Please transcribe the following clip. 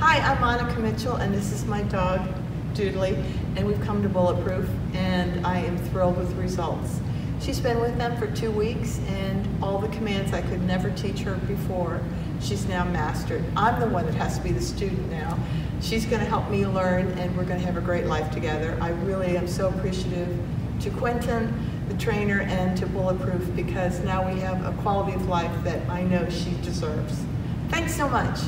Hi, I'm Monica Mitchell, and this is my dog, Doodley, and we've come to Bulletproof, and I am thrilled with the results. She's been with them for two weeks, and all the commands I could never teach her before, she's now mastered. I'm the one that has to be the student now. She's going to help me learn, and we're going to have a great life together. I really am so appreciative to Quentin, the trainer, and to Bulletproof, because now we have a quality of life that I know she deserves. Thanks so much.